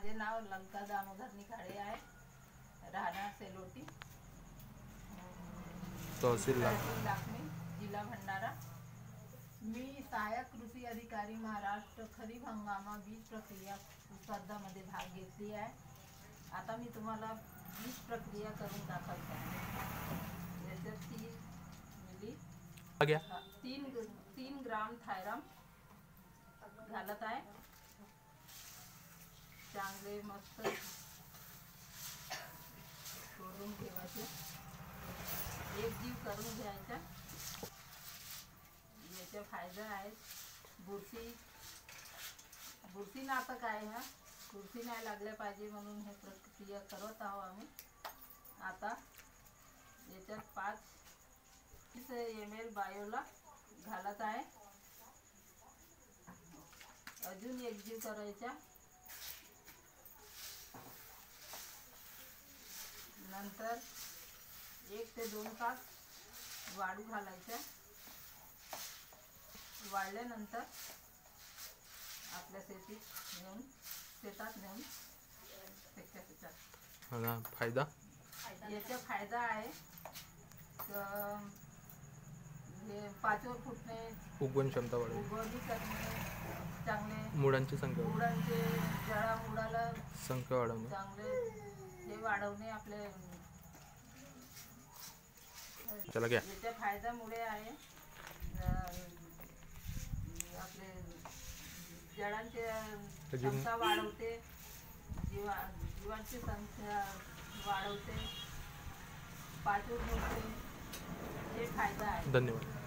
माझे नाव लंका दामोदर निखाडे आहे. राहणार सेलोटी. तहसील लाखनी जिल्हा भंडारा. मी सहाय्यक कृषी अधिकारी महाराष्ट्र खरीप हंगामा बीज प्रक्रिया स्पर्धामध्ये भाग घेतली आहे. आता मी तुम्हाला बीज प्रक्रिया करून दाखवते. आहे याच्यात तीन मिली तीन तीन ग्राम थायराम घालत आहे. चांगले मस्त करून ठेवायचे. एक जीव करून घ्यायचा. याचा फायदा आहे बुरशी बुरशी नाटक आहे हा. बुरशी नाही लागल्या पाहिजे म्हणून हे प्रक्रिया करत आहोत आम्ही. आता याच्यात पाच एम एल बायोला घालत आहे. अजून एक जीव करायचा. नंतर एक ते दोन तास वाळू घालायच्या वाळल्यानंतर आपल्या शेतीत नेऊन शेतात नेऊन हा फायदा? याचा फायदा आहे हे पाचवर फुटणे उगवण क्षमता वाढेल उगवणी करणे चांगले मुळांची संख्या. मुळांचे जळा मुळाला संख्या वाढवणे. चांगले हे वाढवणे आपले चला घ्या. याच्या फायद्यामुळे आहे आपले अजून? क्षमता वाढवते जीवा जीवांची संख्या वाढवते होते हे फायदा आहे. धन्यवाद.